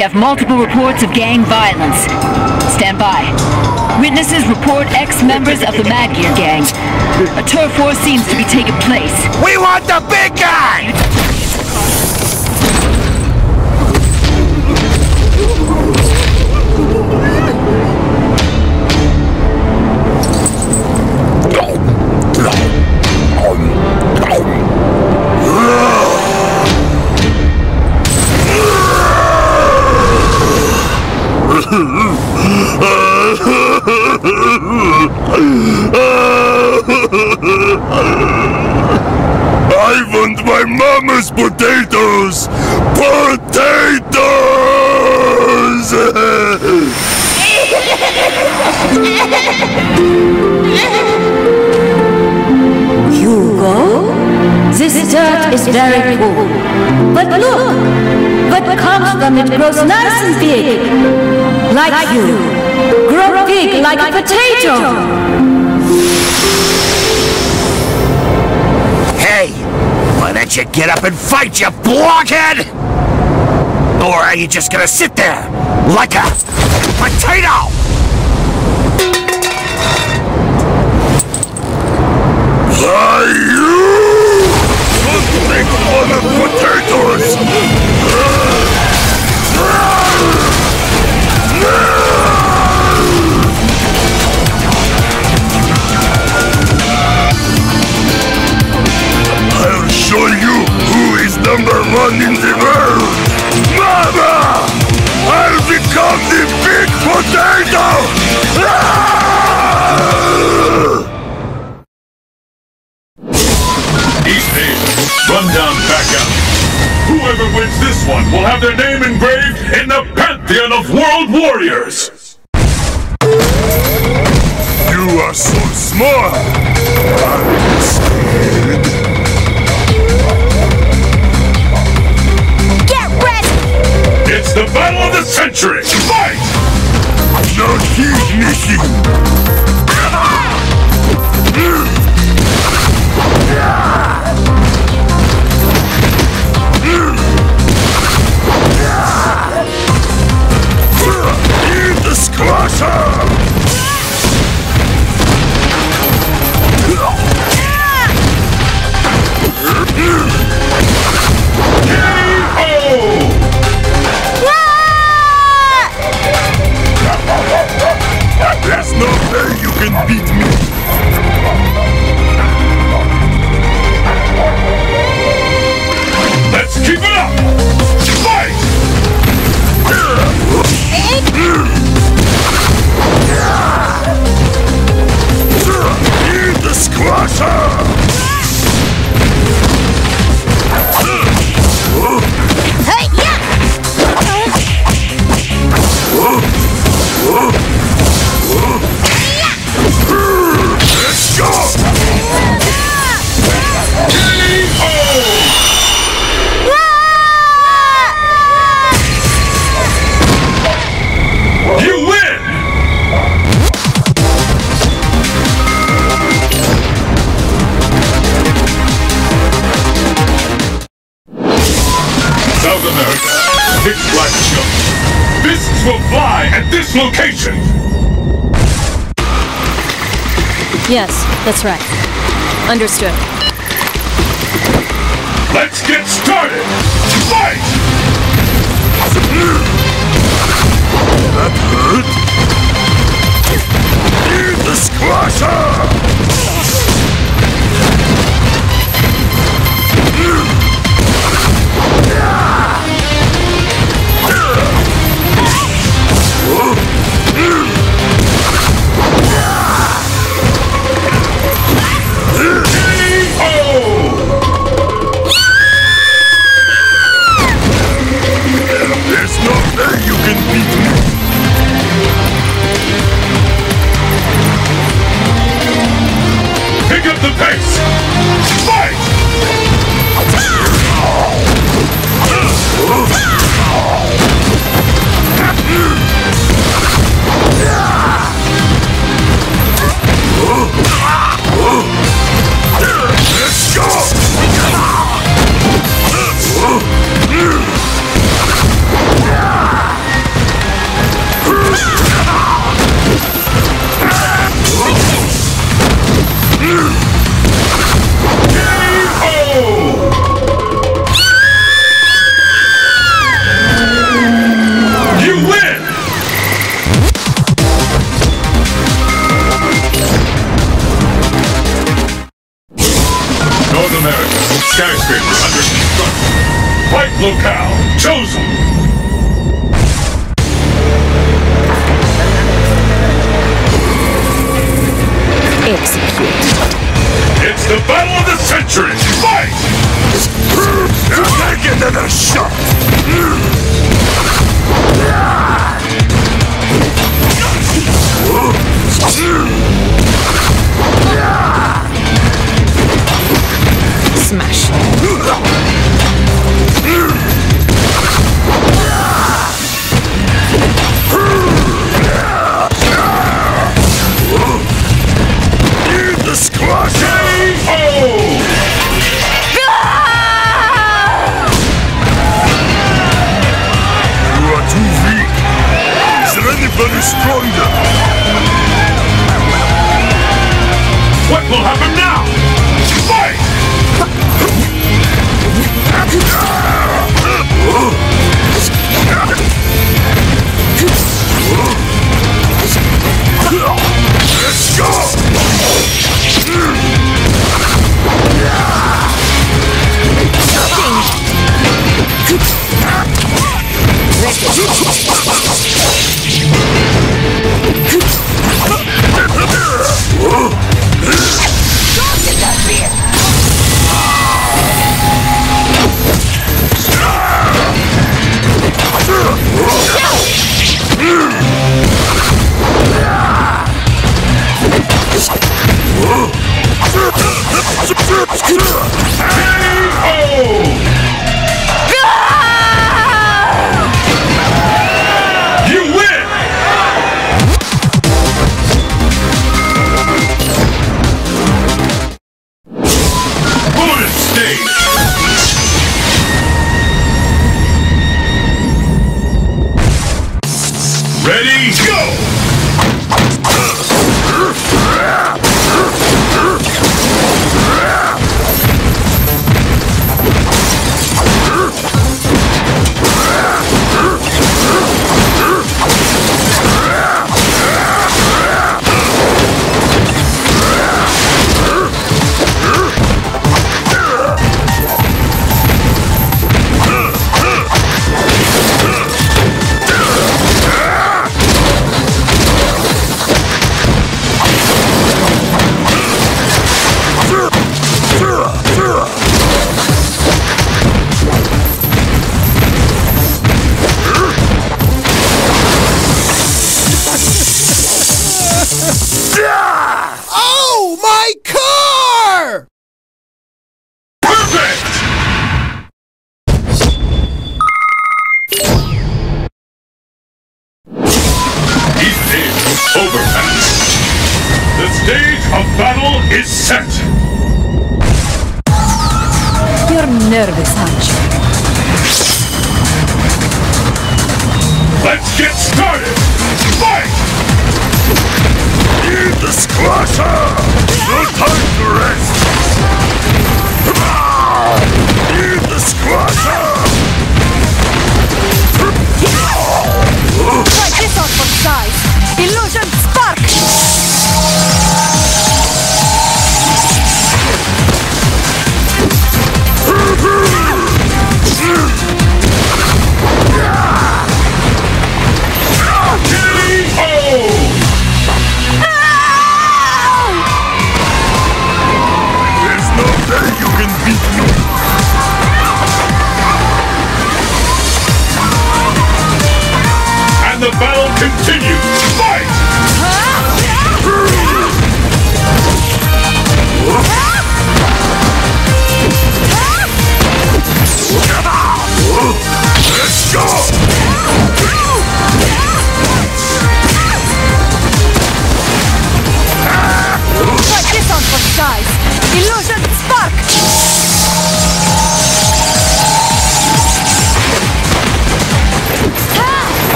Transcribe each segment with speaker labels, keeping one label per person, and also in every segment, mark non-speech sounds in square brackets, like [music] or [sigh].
Speaker 1: We have multiple reports of gang violence. Stand by. Witnesses report ex-members of the Mad Gear gang. A turf war seems to be taking place.
Speaker 2: We want the big guy! Mama's potatoes! Potatoes!
Speaker 3: Hugo? This dirt is very cool. But look, what comes from it grows nice and big. Like you. Grow big like a potato.
Speaker 2: Don't you get up and fight, you blockhead? Or are you just gonna sit there like a potato? Are you? Make fun of potatoes! Show you who is number one in the world! Mama! I'll become the big potato! Ah!
Speaker 4: East Asia, rundown backup. Whoever wins this one will have their name engraved in the pantheon of world warriors.
Speaker 2: You are so small!
Speaker 4: The battle of the century. Fight!
Speaker 2: No he's missing! Eat the squasher!
Speaker 4: Oh!
Speaker 2: Can beat me!
Speaker 4: Let's keep it up! Fight!
Speaker 2: Eat the squasher!
Speaker 5: Hey, yeah!
Speaker 4: South America, pitch black chunk. Fists will fly at this location!
Speaker 6: Yes, that's right. Understood.
Speaker 4: Let's get started! Fight!
Speaker 2: That hurt? Eat the squasher! There's
Speaker 4: Fight locale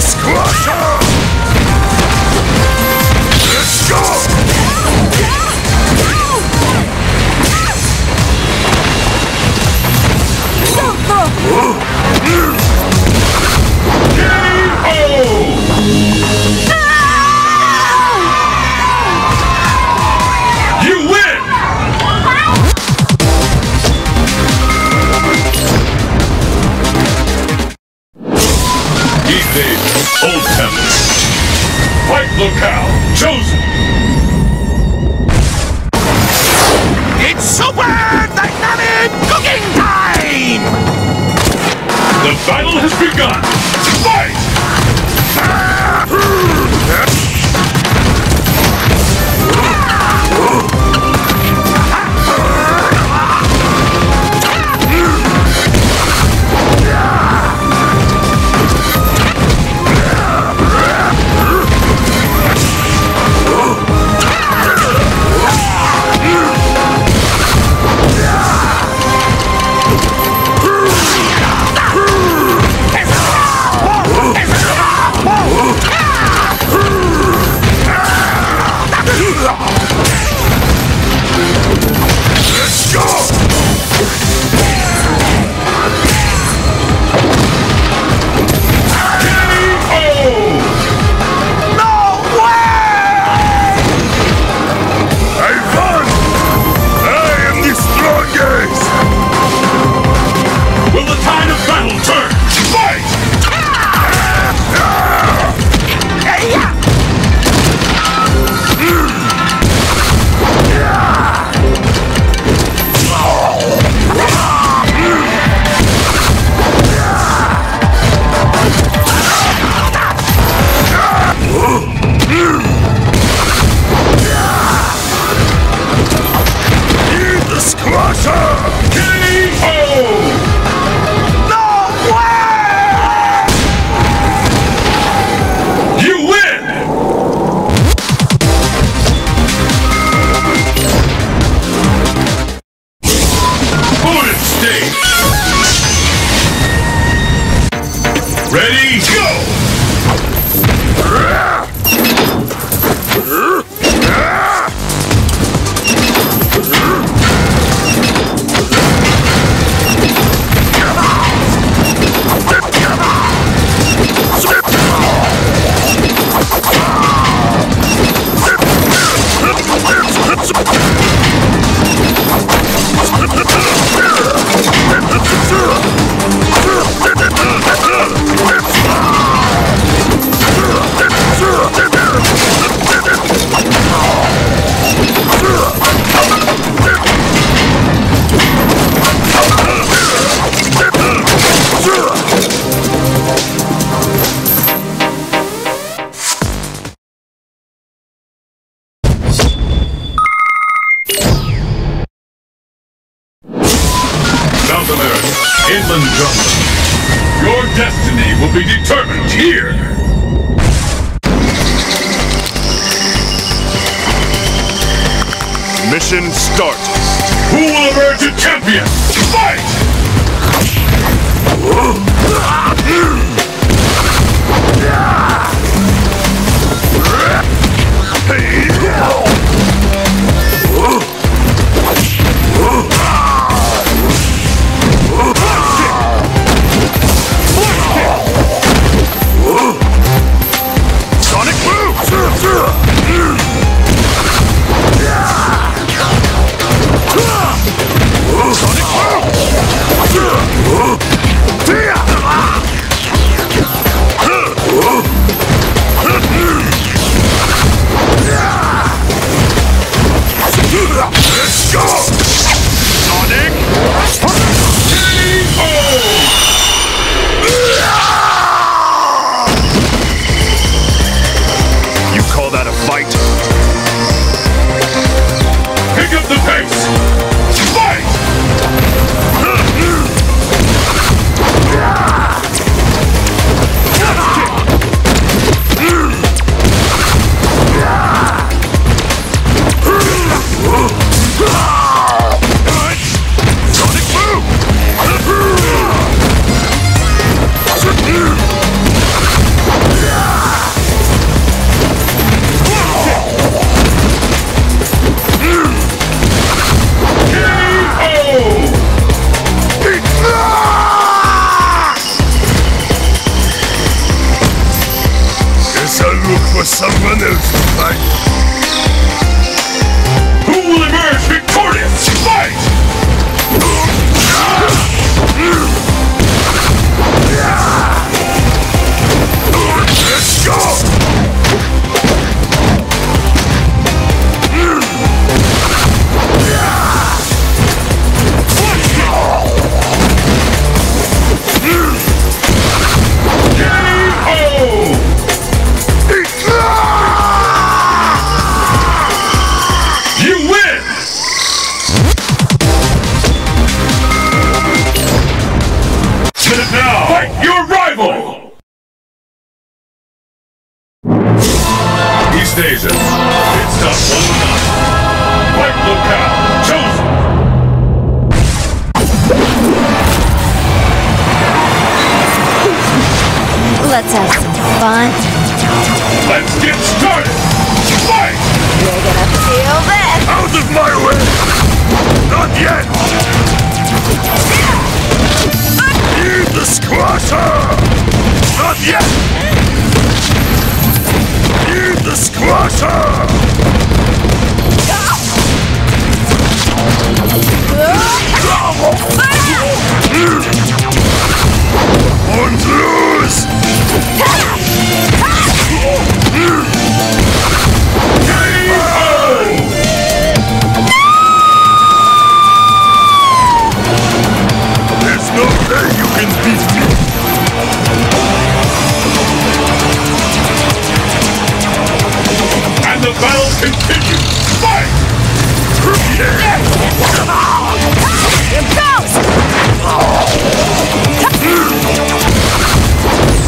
Speaker 2: Squash!
Speaker 4: Ready, go!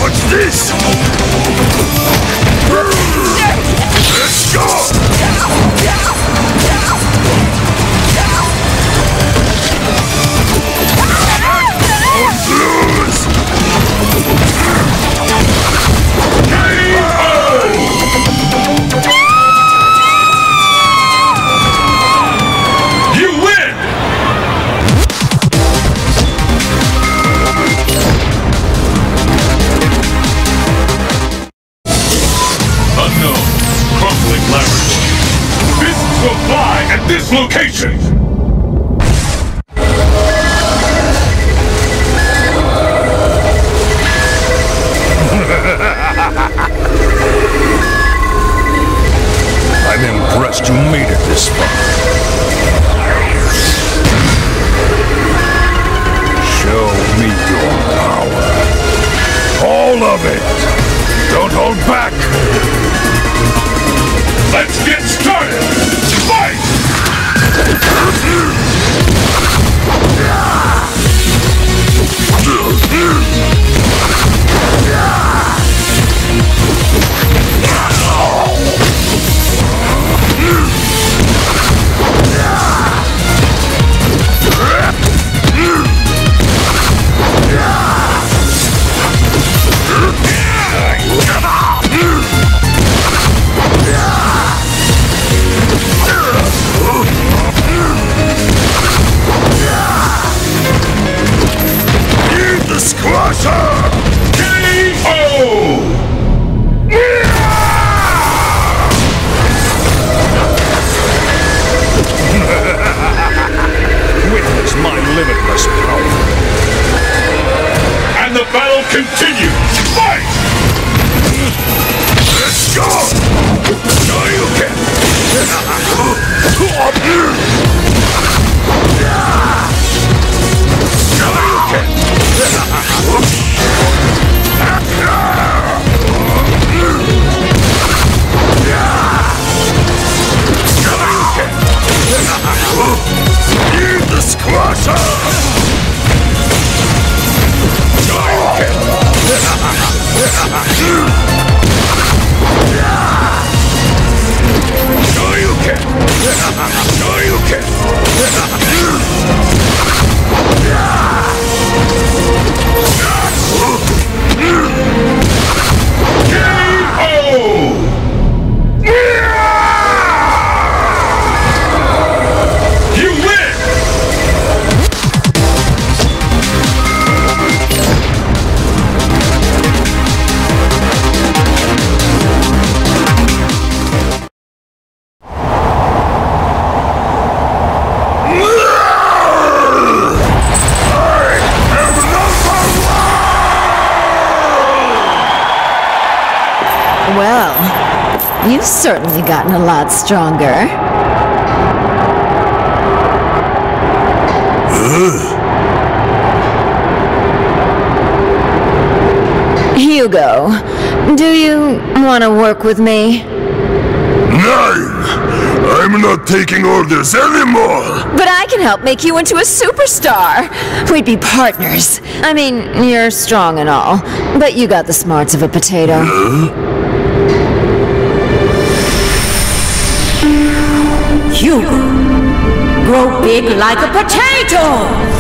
Speaker 2: What's this?
Speaker 3: You've certainly gotten a lot stronger. Hugo, do you want to work with me?
Speaker 2: Nein! I'm not taking orders anymore!
Speaker 3: But I can help make you into a superstar! We'd be partners. I mean, you're strong and all, but you got the smarts of a potato. Hugo. Grow big like a potato!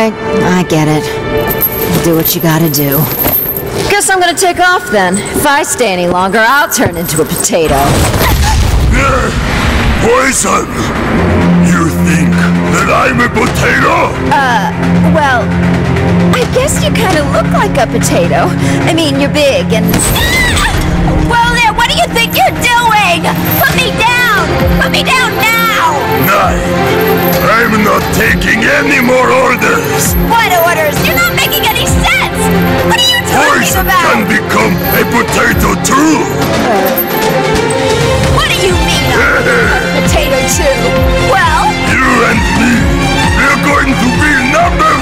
Speaker 3: I get it. Do what you gotta do. Guess I'm gonna take off then. If I stay any longer, I'll turn into a potato.
Speaker 2: Poison! You think that I'm a potato?
Speaker 3: Uh, well, I guess you kind of look like a potato. I mean, you're big and. [laughs] Well, there, what do you think you're doing? Put me down! Put me down now!
Speaker 2: Nein. I'm not taking any more orders.
Speaker 3: What orders? You're not making any sense! What are you talking
Speaker 2: Poison
Speaker 3: about?
Speaker 2: can become a potato too.
Speaker 3: What do you mean, a [laughs] potato too? Well,
Speaker 2: You and me, we're going to be number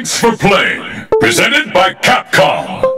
Speaker 4: Thanks for playing. Presented by Capcom.